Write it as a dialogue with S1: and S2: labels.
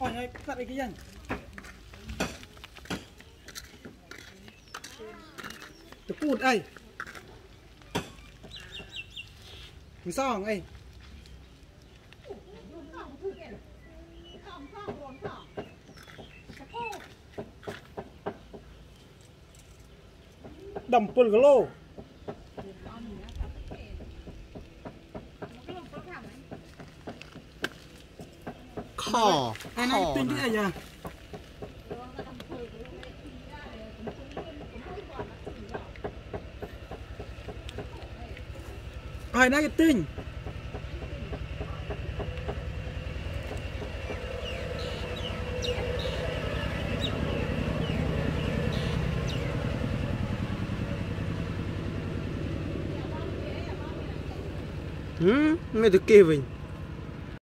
S1: អូនហើយកាត់អីគេយ៉ាងតពូតអីមិនសងអីដំ7គីឡូ
S2: gì
S1: à ai nói cái tin
S2: hử? Mấy thứ kia mình